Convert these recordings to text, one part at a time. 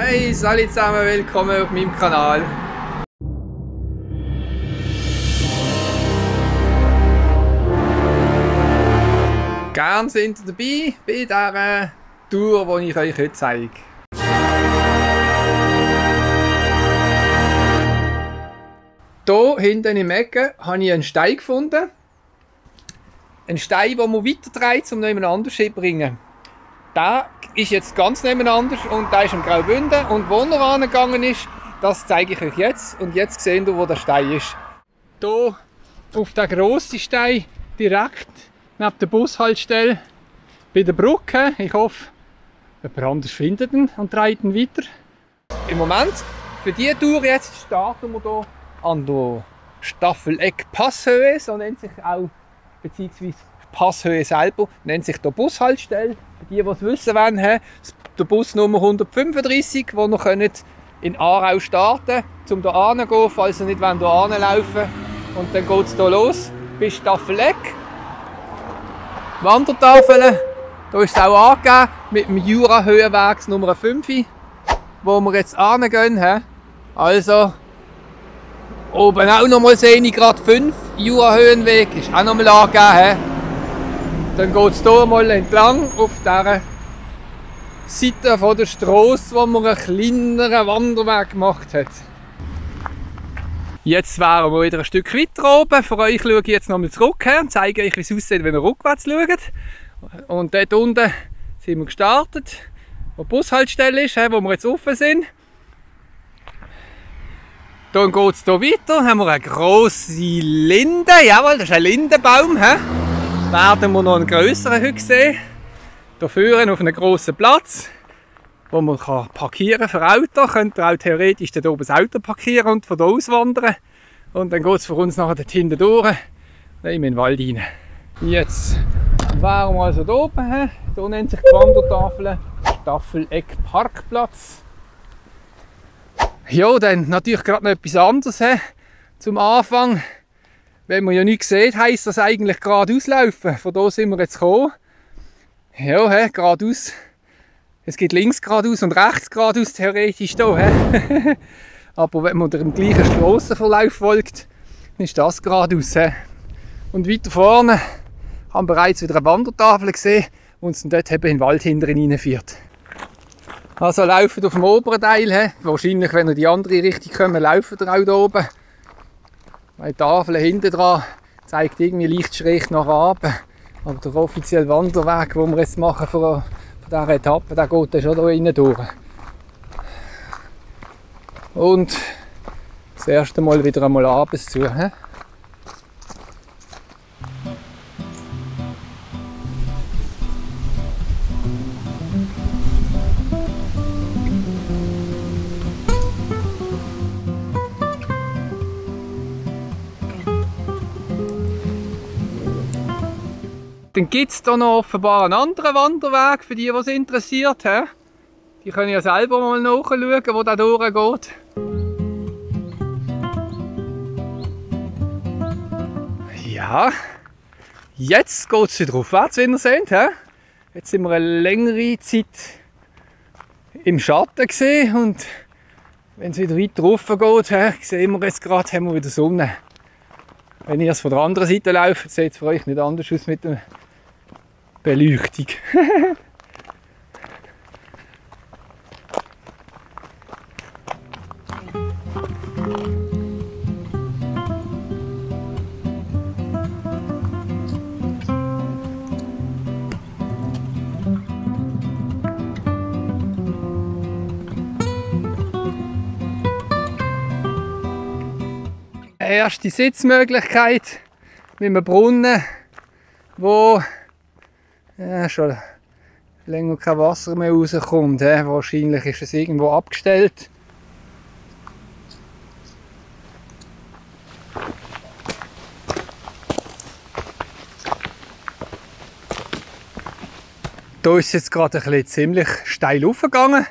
Hey, salut zusammen, willkommen auf meinem Kanal. Gern sind ihr dabei bei dieser Tour, die ich euch heute zeige. Hier hinten im Ecken habe ich einen Stein gefunden. Einen Stein, den man weiterdreht, um jemand anders zu bringen. Der ist jetzt ganz nebeneinander und der ist im Graubünden. Und wo er angegangen ist, das zeige ich euch jetzt. Und jetzt seht ihr, wo der Stein ist. Hier auf der grossen Stein, direkt neben der Bushaltestelle bei der Brücke. Ich hoffe, jemand anders findet ihn und dreht ihn weiter. Im Moment, für diese Tour jetzt, starten wir hier an der Staffeleck Passhöhe, so nennt sich auch, beziehungsweise Passhöhe selber, nennt sich der Bushaltestelle. Die, die es wissen wollen, der Bus Nummer 135, wo ihr in Aarau starten könnt, um hier hinzugehen, falls ihr nicht hier wollt. Und dann geht es hier los bis Staffeleck. Wandertafeln, hier ist es auch angegeben mit dem Jura-Höhenweg Nummer 5, wo wir jetzt hingehen. Also, Oben auch nochmal sehe ich gerade 5 Jura-Höhenweg, ist auch nochmal angegeben. Dann geht es hier mal entlang auf dieser Seite von der Straße, wo man einen kleineren Wanderweg gemacht hat. Jetzt wären wir wieder ein Stück weiter oben. Für euch schaue ich jetzt nochmal zurück und zeige euch, wie es aussieht, wenn ihr rückwärts schaut. Und dort unten sind wir gestartet, wo die Bushaltestelle ist, wo wir jetzt offen sind. Dann geht es hier weiter, haben wir eine grosse Linde, jawohl, das ist ein Lindenbaum. He? Werden wir noch einen grösseren heute sehen. Hier führen auf einem grossen Platz, wo man kann parkieren für Auto. Könnt ihr auch theoretisch hier oben das Auto parkieren und von hier auswandern. Und dann geht es für uns nachher dort hinten durch, in den Wald rein. Jetzt wären wir also hier oben. Hier nennt sich die Wandertafel Staffeleck Parkplatz. Ja, dann natürlich gerade noch etwas anderes he, zum Anfang. Wenn man ja nichts sieht, heisst das eigentlich geradeaus laufen. Von hier sind wir jetzt gekommen. Ja, he, geradeaus. Es geht links geradeaus und rechts geradeaus theoretisch hier. Aber wenn man dem gleichen Strassenverlauf folgt, dann ist das geradeaus. He. Und weiter vorne haben wir bereits wieder eine Wandertafel gesehen, die uns dann dort eben in den Wald hinten reinführt. Also laufen auf dem oberen Teil. He. Wahrscheinlich, wenn ihr die andere Richtung kommen, laufen ihr auch hier oben. Die Tafel hinten dran zeigt irgendwie leicht schräg nach oben. Aber der offizielle Wanderweg, den wir jetzt machen von, dieser Etappe, der geht dann schon hier rein durch. Und das erste Mal wieder einmal abends zu. He. Dann gibt es hier noch offenbar einen anderen Wanderweg für die, die es interessiert. He? Die können ja selber mal nachschauen, wo der durchgeht. Ja, jetzt geht es wieder aufwärts, wie ihr seht. He? Jetzt sind wir eine längere Zeit im Schatten gesehen und wenn es wieder weiter rauf geht, he, sehen wir jetzt gerade, haben wir wieder Sonne. Wenn ihr es von der anderen Seite lauft, sieht es für euch nicht anders aus mit der Beleuchtung. erste Sitzmöglichkeit mit einem Brunnen, wo ja, schon länger kein Wasser mehr rauskommt. He. Wahrscheinlich ist es irgendwo abgestellt. Da ist es jetzt gerade ein bisschen ziemlich steil aufgegangen.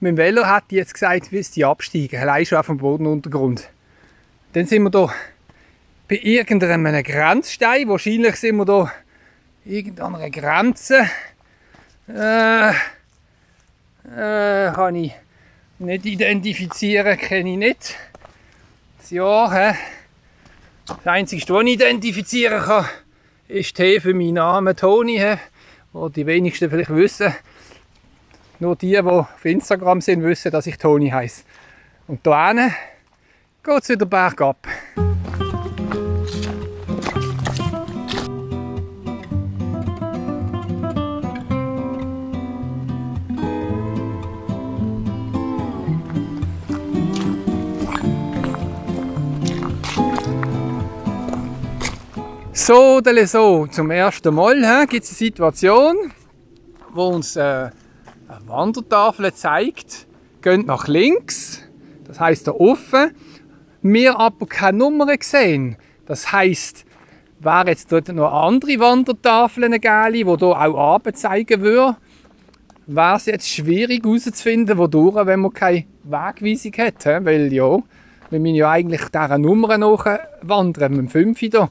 Mit dem Velo hat die jetzt gesagt, wie die absteigen, allein schon auf dem Bodenuntergrund. Dann sind wir hier bei irgendeinem Grenzstein. Wahrscheinlich sind wir hier irgendeiner Grenze. Äh, äh, kann ich nicht identifizieren, kenne ich nicht. Das Jahr, he? das Einzige, was ich identifizieren kann, ist T für meinen Namen Toni, wo die wenigsten vielleicht wissen. Nur die, die auf Instagram sind, wissen, dass ich Toni heiße. Und hier geht es wieder bergab. So, so, zum ersten Mal gibt es eine Situation, wo uns äh, eine Wandertafel zeigt, geht nach links, das heißt da offen, wir aber keine Nummer sehen. Das heißt, wäre jetzt dort noch andere Wandertafeln gegeben, die hier auch Abend zeigen würden, wäre es jetzt schwierig herauszufinden, wodurch, wenn man keine Wegweisung hat. Weil ja, wir müssen ja eigentlich dieser Nummer nachwandern, mit dem 5 hier.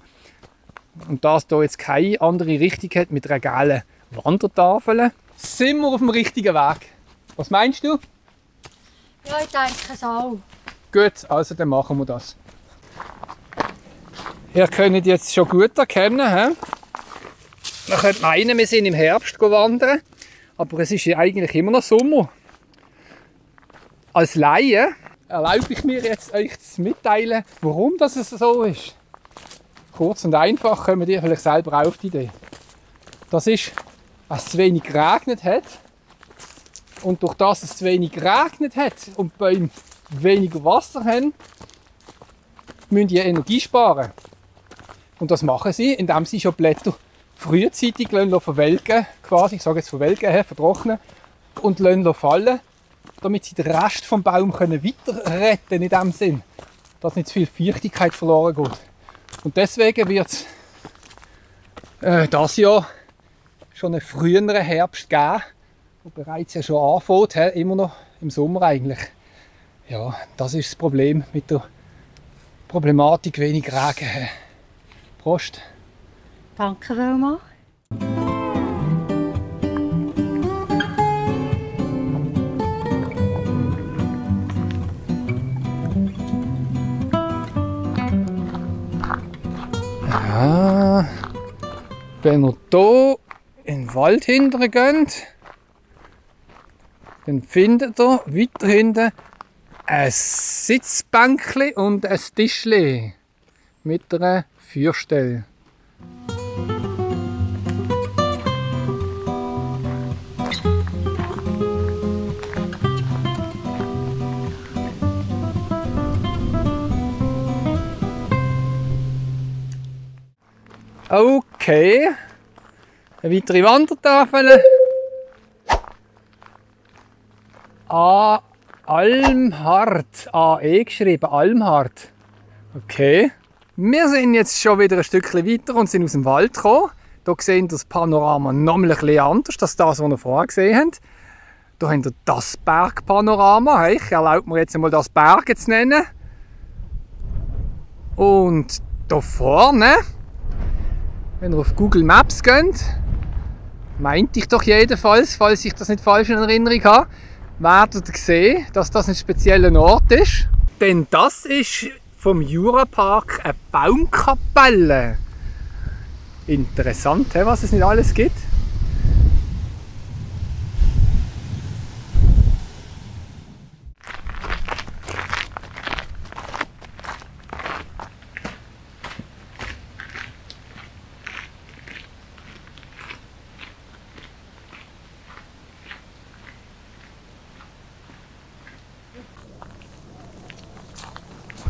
Und da es hier jetzt keine andere Richtung hat mit regalen Wandertafeln, sind wir auf dem richtigen Weg. Was meinst du? Ja, ich denke es auch. Gut, also dann machen wir das. Ihr könnt jetzt schon gut erkennen, he? man könnte meinen, wir sind im Herbst wandern, aber es ist ja eigentlich immer noch Sommer. Als Laie erlaube ich mir jetzt euch zu mitteilen, warum das so ist. Kurz und einfach kommen ihr vielleicht selber auf die Idee. Das ist, weil es zu wenig geregnet hat. Und durch das es zu wenig geregnet hat und die Bäume weniger Wasser haben, müssen die Energie sparen. Und das machen sie, indem sie schon Blätter frühzeitig verwelken, quasi, ich sage jetzt verwelken, vertrocknen, und lassen fallen, damit sie den Rest vom Baum können weiter retten in dem Sinn, dass nicht zu viel Feuchtigkeit verloren geht. Und deswegen wird äh, das Jahr schon einen früheren Herbst geben, der bereits ja schon anfängt, he, immer noch im Sommer eigentlich. Ja, das ist das Problem mit der Problematik wenig Regen. Prost. Danke vielmals. Wenn ihr hier in den Wald hinten geht, dann findet ihr weiter hinten ein Sitzbänkchen und ein Tischchen mit einer Feuerstelle. Okay. Eine weitere Wandertafel. A. Almhart. AE geschrieben. Almhart. Okay. Wir sind jetzt schon wieder ein Stückchen weiter und sind aus dem Wald gekommen. Hier sehen das Panorama noch ein bisschen anders als das, was wir vorher gesehen haben. Hier haben wir das Bergpanorama. Ich erlaube mir jetzt mal das Berg zu nennen. Und hier vorne wenn ihr auf Google Maps geht, meinte ich doch jedenfalls, falls ich das nicht falsch in Erinnerung habe, werdet ihr sehen, dass das ein spezieller Ort ist. Denn das ist vom Jurapark eine Baumkapelle. Interessant, was es nicht alles gibt.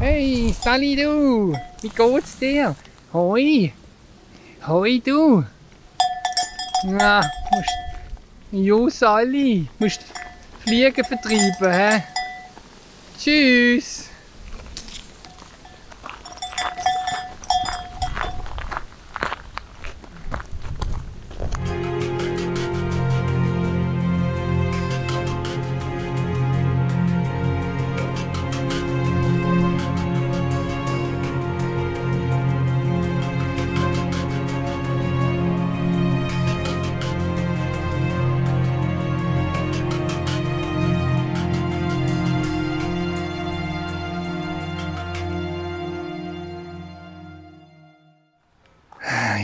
Hey, Sally du! Wie geht's dir? Hoi! Hoi du! Na, musst... Jo, Sally! Musst Fliegen vertreiben, hä? Tschüss!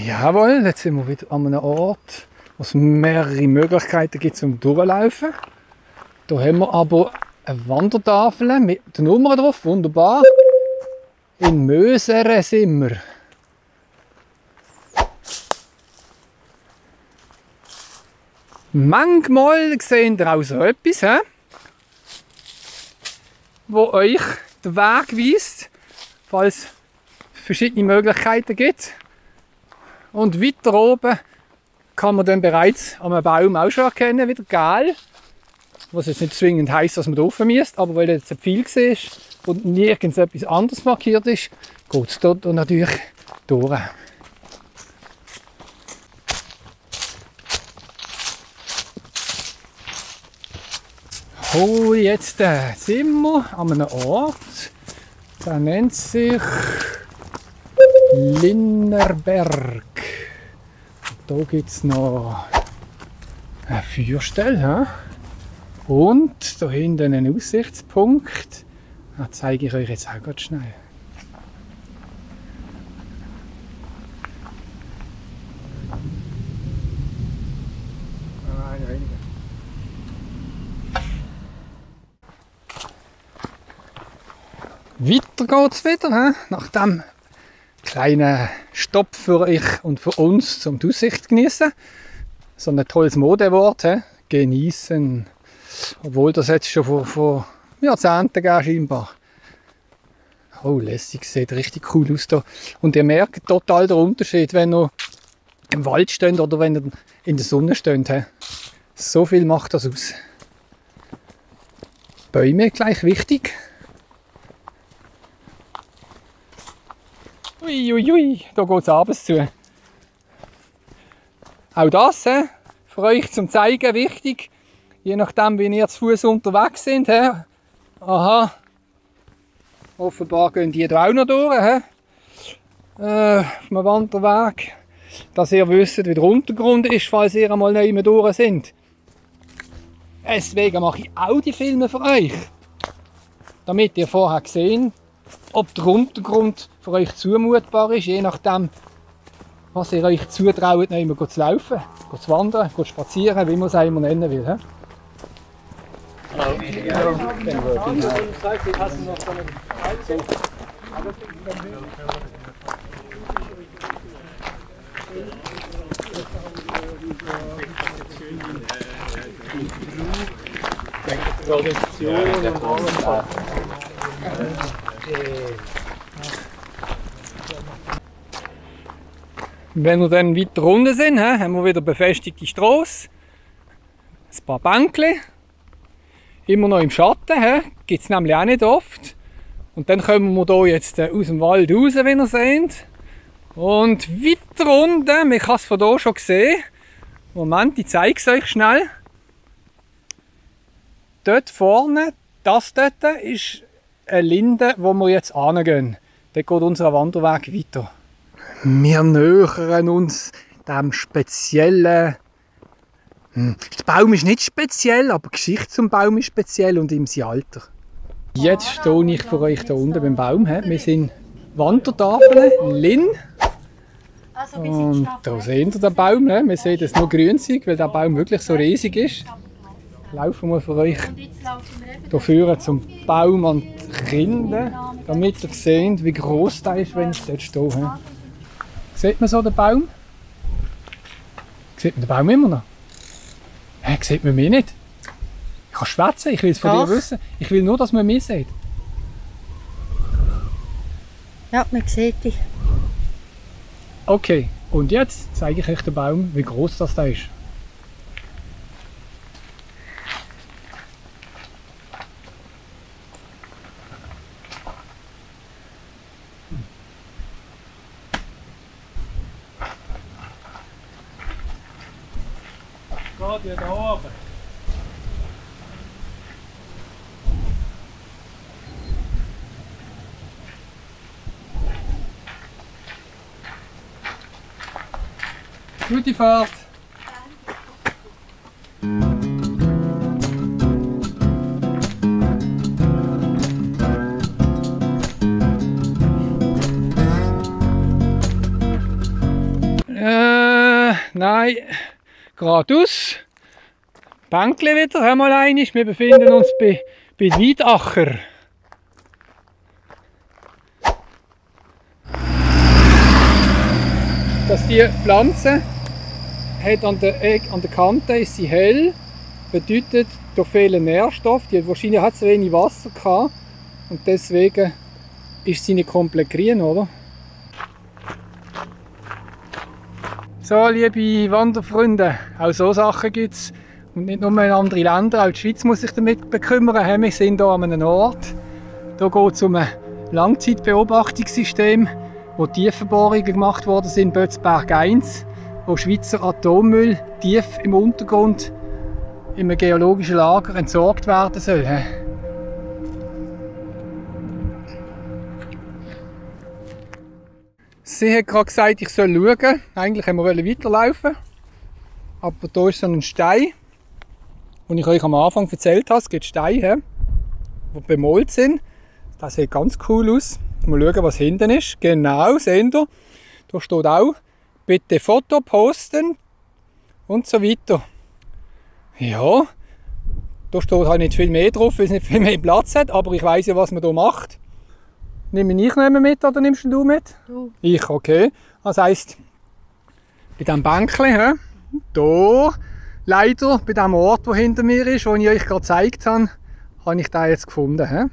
Jawohl, jetzt sind wir wieder an einem Ort, wo es mehrere Möglichkeiten gibt zum Durchlaufen. Da haben wir aber eine Wandertafel mit der Nummer drauf, wunderbar. In Möseren sind wir. Manchmal seht ihr auch so etwas, he? wo euch den Weg weist, falls es verschiedene Möglichkeiten gibt. Und weiter oben kann man dann bereits am Baum auch schon erkennen, wieder geil. Was jetzt nicht zwingend heisst, dass man da rauf müsst, aber weil jetzt ein Pfeil ist und nirgends etwas anderes markiert ist, geht es dort natürlich durch. Oh, jetzt sind wir an einem Ort, der nennt sich Linnerberg. Da gibt es noch eine Feuerstelle. He? Und da hinten einen Aussichtspunkt. Das zeige ich euch jetzt auch ganz schnell. Weiter geht's wieder, he? nach dem kleinen Stopp für euch und für uns zum die Aussicht genießen. So ein tolles Modewort, he? genießen. Obwohl das jetzt schon vor, vor Jahrzehnten gab, scheinbar. Oh, lässig, sieht richtig cool aus da. Und ihr merkt total den Unterschied, wenn ihr im Wald steht oder wenn ihr in der Sonne steht. He? So viel macht das aus. Bäume gleich wichtig. Uiuiui, ui, da geht es abends zu. Auch das he, für euch zum Zeigen wichtig, je nachdem, wie ihr zu Fuß unterwegs sind. He. Aha, offenbar gehen die da auch noch durch. He. Äh, auf einem Wanderweg, dass ihr wisst, wie der Untergrund ist, falls ihr einmal nicht mehr durch sind. Deswegen mache ich auch die Filme für euch, damit ihr vorher gesehen ob der Untergrund für euch zumutbar ist, je nachdem, was ihr euch zutraut, noch immer zu laufen, zu wandern, zu spazieren, wie man es immer nennen will. He? Tradition und Wenn wir dann weiter runter sind, haben wir wieder befestigte Straße, ein paar Bänkle, immer noch im Schatten, gibt es nämlich auch nicht oft. Und dann kommen wir hier jetzt äh, aus dem Wald raus, wie ihr seht. Und weiter unten, man kann es von hier schon sehen, Moment, ich zeige es euch schnell. Dort vorne, das dort ist eine Linde, wo wir jetzt angehen. Dort geht unser Wanderweg weiter. Wir nähern uns dem speziellen. Hm, der Baum ist nicht speziell, aber die Geschichte zum Baum ist speziell und im Alter. Jetzt stehe ich für euch hier unten beim Baum. Wir sind Wandertafeln, Lin. Und da seht ihr den Baum. Wir sehen, dass es nur grün ist, weil der Baum wirklich so riesig ist. Laufen wir für euch hier zum Baum an die Rinde, damit ihr seht, wie groß der ist, wenn ich dort stehe. Sieht man so den Baum? Sieht man den Baum immer noch? Hä, sieht man mich nicht? Ich kann schwätzen, ich will es von Doch. dir wissen. Ich will nur, dass man mich sieht. Ja, man sieht dich. Okay, und jetzt zeige ich euch den Baum, wie groß das da ist. Geht ja da oben. Gute Fahrt! Nein, geradeaus. Bänkle wieder, hör mal einig. Wir befinden uns bei, bei Wiedacher. Dass die Pflanze hat an der, an der Kante ist sie hell, bedeutet, da fehlen Nährstoffe. Die wahrscheinlich hat zu wenig Wasser gehabt und deswegen ist sie nicht komplett grün, oder? So, liebe Wanderfreunde, auch so Sachen gibt es. Und nicht nur in anderen Ländern, auch die Schweiz muss sich damit bekümmern. Wir sind hier an einem Ort. Hier geht es um ein Langzeitbeobachtungssystem, wo Tiefenbohrungen gemacht worden sind, Bötzberg 1, wo Schweizer Atommüll tief im Untergrund in einem geologischen Lager entsorgt werden soll. Sie hat gerade gesagt, ich soll schauen. Eigentlich haben wir weiterlaufen. Aber da ist so ein Stein. Und ich euch am Anfang erzählt habe, es gibt Steine, die bemalt sind. Das sieht ganz cool aus. Mal schauen, was hinten ist. Genau, seht ihr. Da steht auch, bitte Foto posten und so weiter. Ja, da steht halt nicht viel mehr drauf, weil es nicht viel mehr Platz hat, aber ich weiß ja, was man hier macht. Nehme ich nehmen mit oder nimmst du mit? Du. Ich, okay. Das heisst, bei diesem Bänkchen, da, leider, bei dem Ort, wo hinter mir ist, wo ich euch gerade gezeigt habe, habe ich den jetzt gefunden. Hä?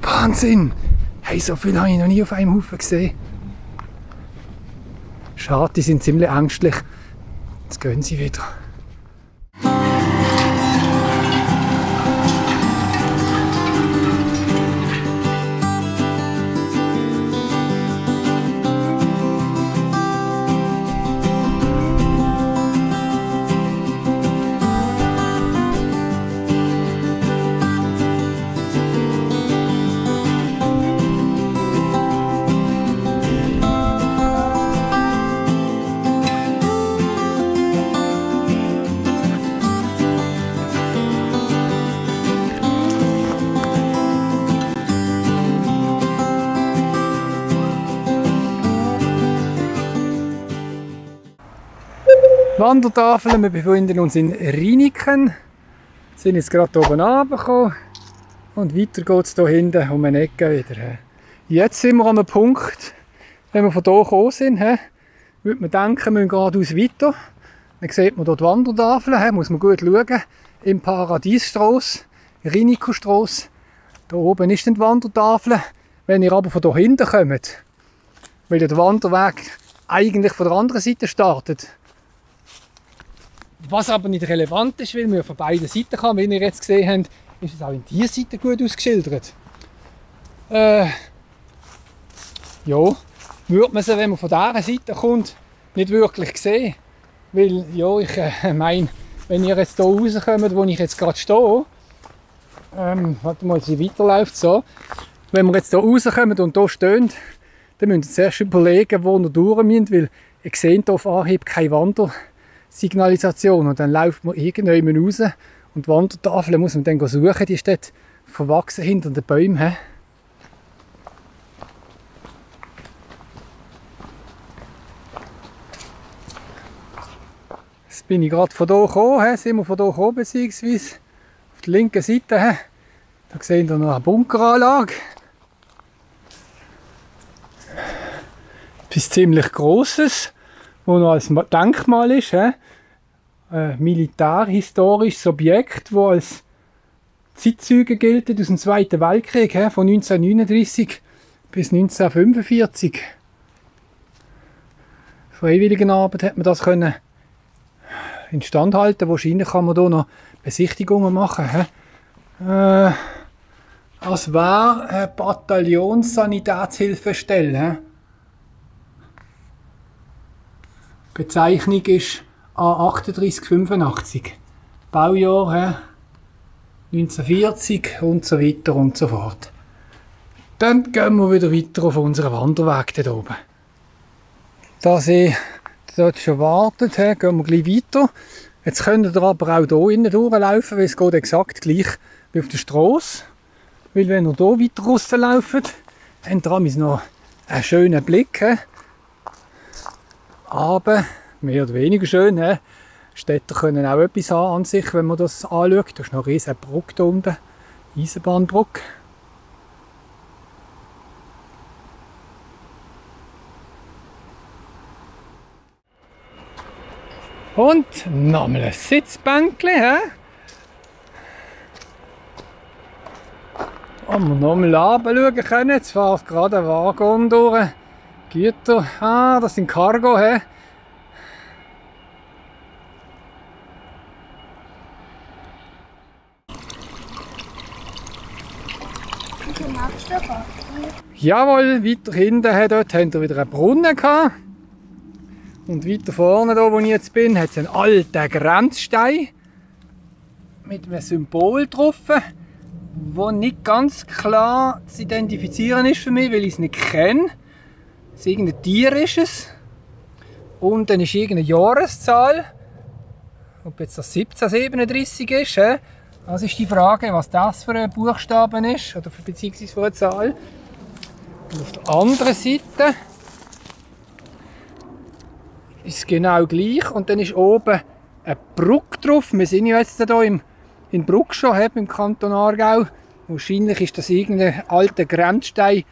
Wahnsinn! Hey, so viel habe ich noch nie auf einem Haufen gesehen. Schade, die sind ziemlich ängstlich. Jetzt gehen sie wieder. Wandertafeln, wir befinden uns in Riniken, sind jetzt gerade oben runtergekommen und weiter geht es hier hinten um eine Ecke wieder. Jetzt sind wir an einem Punkt, wenn wir von hier gekommen sind, würde man denken, wir müssen geradeaus weiter. Dann sieht man dort die Wandertafeln, muss man gut schauen. Im Paradiesstrasse, Rinikostrasse, da oben ist die Wandertafel. Wenn ihr aber von hier hinten kommt, weil der Wanderweg eigentlich von der anderen Seite startet, was aber nicht relevant ist, weil man von beiden Seiten kann, wie ihr jetzt gesehen habt, ist es auch in dieser Seite gut ausgeschildert. Äh, ja, würde man sie, wenn man von dieser Seite kommt, nicht wirklich sehen. Weil, ja, ich äh, meine, wenn ihr jetzt hier rauskommt, wo ich jetzt gerade stehe, ähm, warte mal, sie weiterläuft so. Wenn wir jetzt hier rauskommen und hier stehen, dann müsst ihr zuerst überlegen, wo ihr durch müsst, weil ihr seht hier auf Anhieb keine Wandersignalisation und dann läuft man irgendwann raus und die Wandertafel muss man dann suchen, die ist dort verwachsen hinter den Bäumen. Jetzt bin ich gerade von hier gekommen, hä? sind wir von hier gekommen, beziehungsweise auf der linken Seite. Da sehen wir noch eine Bunkeranlage. Etwas ziemlich Grosses, wo noch als Ma- Denkmal ist. hä? Ein militärhistorisches Objekt, wo als Zeitzeuge gilt aus dem Zweiten Weltkrieg, hä? von 1939 bis 1945. Freiwilligenarbeit hat man das können instand halten. Wahrscheinlich kann man hier noch Besichtigungen machen. Äh, als wäre eine Bataillonssanitätshilfestelle. hä? Bezeichnung ist A3885. Baujahr hä? 1940 und so weiter und so fort. Dann gehen wir wieder weiter auf unseren Wanderweg dort oben. Da sie dort schon wartet, gehen wir gleich weiter. Jetzt könnt ihr aber auch hier innen durchlaufen, weil es geht exakt gleich wie auf der Straße. Weil wenn ihr hier weiter rauslauft, habt ihr noch einen schönen Blick. Aber mehr oder weniger schön. He? Städte können auch etwas haben an sich, wenn man das anschaut. Da ist noch eine riesige Brücke da unten, Eisenbahnbrücke. Und nochmal ein Sitzbänkchen. He? Wenn wir nochmal runterschauen können, jetzt fährt gerade ein Wagon durch. Güter, ah, das sind Cargo. He? Jawohl, weiter hinten dort haben wir wieder einen Brunnen gehabt. Und weiter vorne, da, wo ich jetzt bin, hat es einen alten Grenzstein mit einem Symbol drauf, wo nicht ganz klar zu identifizieren ist für mich, weil ich es nicht kenne. Es irgendein Tier ist es. Und dann ist irgendeine Jahreszahl. Ob jetzt das 1737 ist, he? das ist die Frage, was das für ein Buchstaben ist, oder beziehungsweise für eine Zahl. Und auf der anderen Seite ist es genau gleich. Und dann ist oben eine Brücke drauf. Wir sind ja jetzt hier im, in Bruck schon, im Kanton Aargau. Wahrscheinlich ist das irgendein alter Grenzstein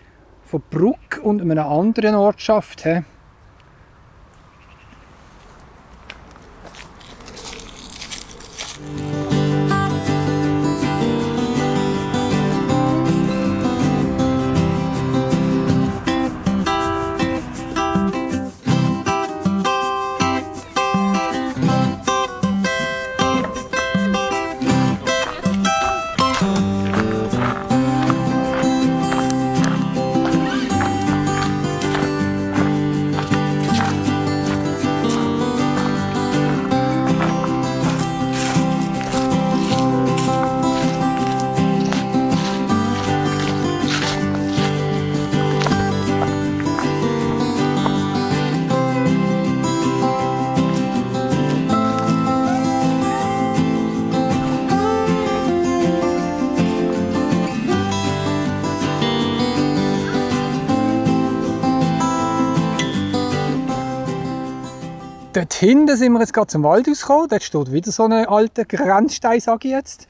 von Bruck und einer anderen Ortschaft. He. Hinten sind wir jetzt gerade zum Wald rausgekommen. Dort steht wieder so ein alter Grenzstein, sage ich jetzt.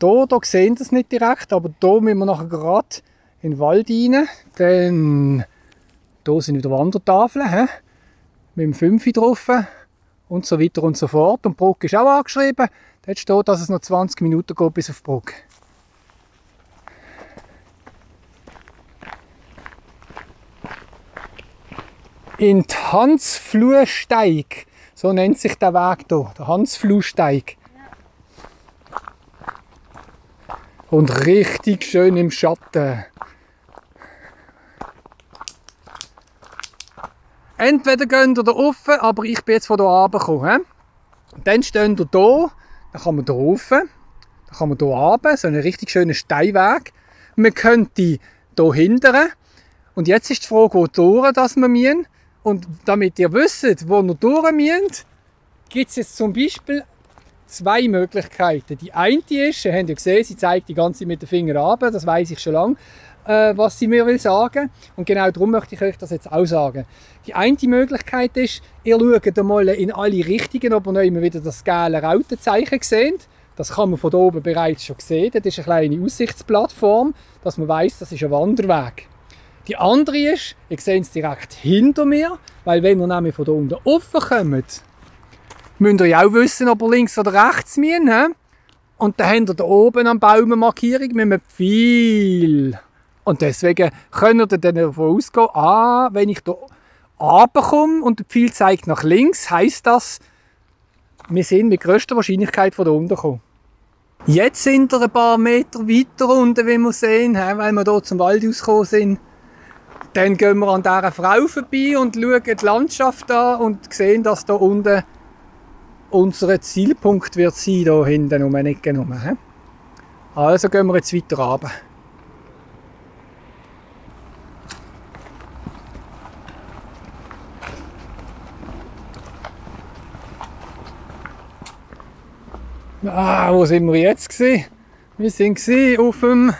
Hier, hier sehen es nicht direkt, aber hier müssen wir nachher gerade in den Wald rein. Dann hier sind wieder Wandertafeln he? mit dem 5 drauf und so weiter und so fort. Und die Brücke ist auch angeschrieben. Dort steht, dass es noch 20 Minuten geht bis auf die Brücke. in die Hansfluhsteig. So nennt sich der Weg hier, der Hansfluhsteig. Und richtig schön im Schatten. Entweder gehen ihr da rauf, aber ich bin jetzt von hier runter gekommen. Dann stehen ihr hier, dann kann man hier rauf, dann kann man hier runter, so einen richtig schönen Steinweg. Man könnte hier hindern. Und jetzt ist die Frage, wo durch, dass wir müssen. Und damit ihr wisst, wo ihr durch müsst, gibt es jetzt zum Beispiel zwei Möglichkeiten. Die eine ist, ihr habt ja gesehen, sie zeigt die ganze Zeit mit den Fingern ab, das weiß ich schon lange, äh, was sie mir will sagen. Und genau darum möchte ich euch das jetzt auch sagen. Die eine Möglichkeit ist, ihr schaut einmal in alle Richtungen, ob ihr immer wieder das gelbe Rautenzeichen seht. Das kann man von oben bereits schon sehen. Das ist eine kleine Aussichtsplattform, dass man weiß, das ist ein Wanderweg. Die andere ist, ihr seht es direkt hinter mir, weil wenn ihr nämlich von da unten offen kommt, müsst ihr ja auch wissen, ob ihr links oder rechts müsst. He? Und dann habt ihr da oben am Baum eine Markierung mit Pfeil. Und deswegen könnt ihr dann davon ausgehen, ah, wenn ich hier runterkomme und der Pfeil zeigt nach links, heisst das, wir sind mit größter Wahrscheinlichkeit von da unten gekommen. Jetzt sind wir ein paar Meter weiter unten, wie wir sehen, weil wir hier zum Wald ausgekommen sind. Dann gehen wir an dieser Frau vorbei und schauen die Landschaft an und sehen, dass da unten unser Zielpunkt wird sein, hier hinten um eine Ecke herum. Also gehen wir jetzt weiter runter. Ah, wo sind wir jetzt? Wir gewesen auf dem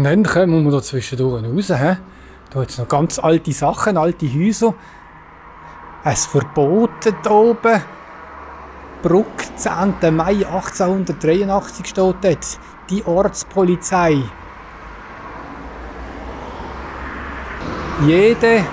Und dann kommen wir da zwischendurch raus. He? Da hat es noch ganz alte Sachen, alte Häuser. Ein Verboten da oben. Bruck, 10. Mai 1883 steht dort. Die Ortspolizei. Jede,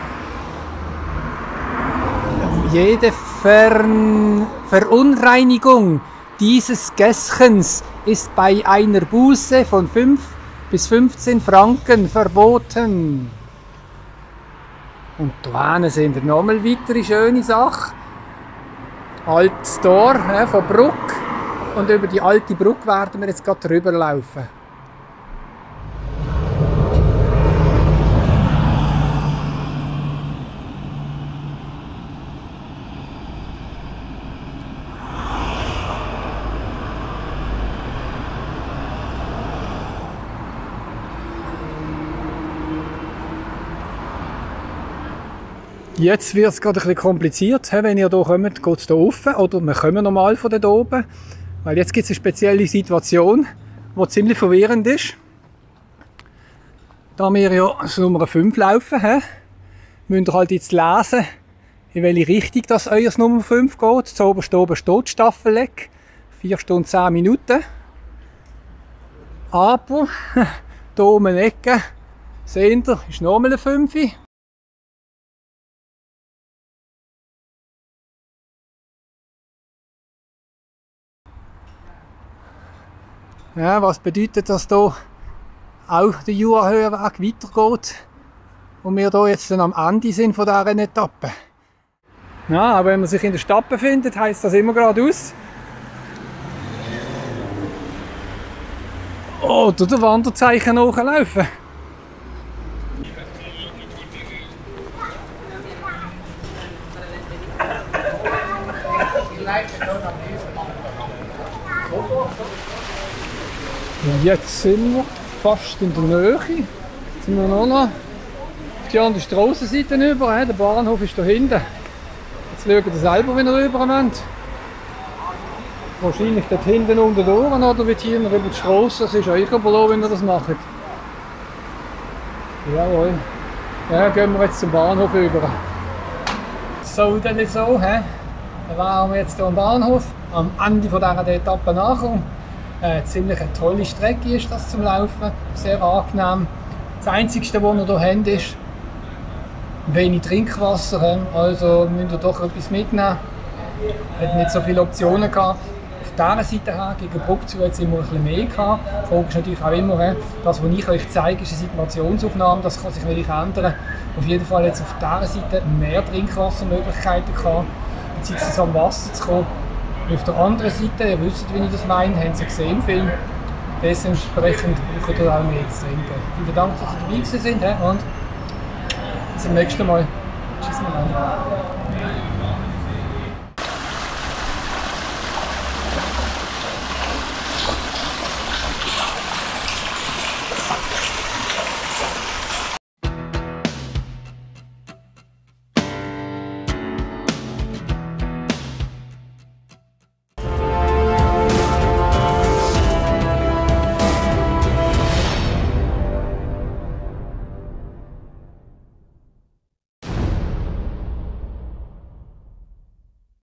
jede Fern, Verunreinigung dieses Gässchens ist bei einer Buße von 5 bis 15 Franken verboten. Und da sind wir nochmal weitere schöne Sache. Altes Tor ja, von Bruck. Und über die alte Brücke werden wir jetzt gerade drüber laufen. Jetzt wird es gerade ein kompliziert. Wenn ihr hier kommt, geht es hier rauf. Oder wir kommen normal von da oben. Weil jetzt gibt es eine spezielle Situation, die ziemlich verwirrend ist. Da wir ja das Nummer 5 laufen, müsst ihr halt jetzt lesen, in welche Richtung das euer Nummer 5 geht. Zu oberst oben steht Staffelegg. 4 Stunden 10 Minuten. Aber hier oben in Ecke, seht ihr, ist nochmal eine 5. Ja, was bedeutet das hier auch der Jurahöhenweg weitergeht und wir hier jetzt dann am Ende sind von dieser Etappe. Ja, aber wenn man sich in der Stadt befindet, heißt das immer geradeaus. Oder der Wanderzeichen nachlaufen. Jetzt sind wir fast in der Nähe. Jetzt sind wir noch auf die andere Strassenseite über. Der Bahnhof ist da hinten. Jetzt schauen wir selber, wenn ihr rüber wollt. Wahrscheinlich dort hinten unter der Ohren oder wird hier über die Straße. Das ist euch aber wenn ihr das macht. Jawohl. Ja, gehen wir jetzt zum Bahnhof über. So, dann ist so. He? Dann waren wir jetzt hier am Bahnhof. Am Ende von dieser Etappe nachher. Äh, ziemlich eine tolle Strecke ist das zum Laufen, sehr angenehm. Das Einzige, was wir hier haben, ist wenig Trinkwasser, also müsst ihr doch etwas mitnehmen. Wir hatten nicht so viele Optionen gehabt. Auf dieser Seite her, gegen Bruck zu, jetzt immer ein bisschen mehr gehabt. Die Frage ist natürlich auch immer, das, was ich euch zeige, ist eine Situationsaufnahme, das kann sich natürlich ändern. Auf jeden Fall jetzt auf dieser Seite mehr Trinkwassermöglichkeiten gehabt, beziehungsweise am Wasser zu kommen. Auf der anderen Seite, ihr wisst, wie ich das meine, haben Sie gesehen im Film. Dementsprechend braucht ihr auch mehr zu trinken. Vielen Dank, dass Sie dabei sind und bis zum nächsten Mal. Tschüss miteinander.